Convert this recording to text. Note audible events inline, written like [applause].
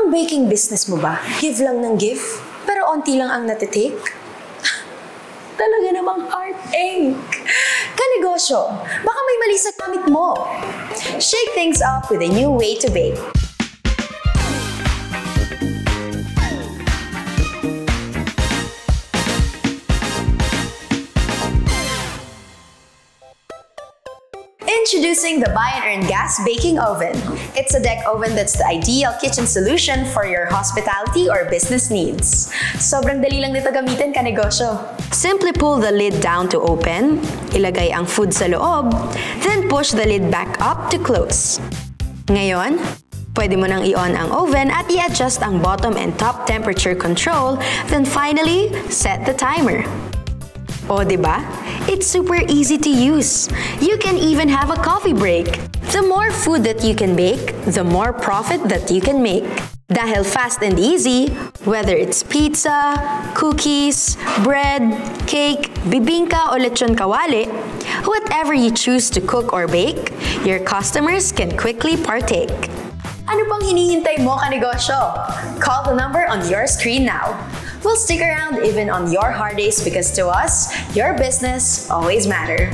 Ang baking business mo ba? Give lang ng give? Pero onti lang ang natitake? [laughs] Talaga namang heartache. Kanegosyo, baka may mali sa gamit mo. Shake things up with a new way to bake. Introducing the Buy and Earn Gas Baking Oven. It's a deck oven that's the ideal kitchen solution for your hospitality or business needs. Sobrang dali lang nito gamitin ka negosyo. Simply pull the lid down to open, ilagay ang food sa loob, then push the lid back up to close. Ngayon, pwede mo nang i-on ang oven at i-adjust ang bottom and top temperature control, then finally, set the timer. O, ba? It's super easy to use. You can even have a coffee break. The more food that you can bake, the more profit that you can make. Dahil fast and easy, whether it's pizza, cookies, bread, cake, bibingka o lechon kawali, whatever you choose to cook or bake, your customers can quickly partake. Ano pang hinihintay mo ka negosyo? Call the number on your screen now. We'll stick around even on your hard days because to us, your business always matter.